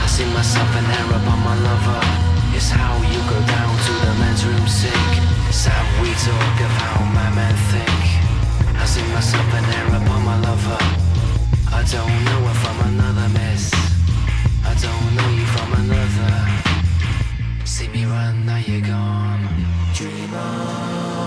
I see myself on my lover. It's how you go down to the men's room sink. We talk of how my men think. I see myself on my lover. I don't know another. I don't know another. See me run, now you're gone. Dream on.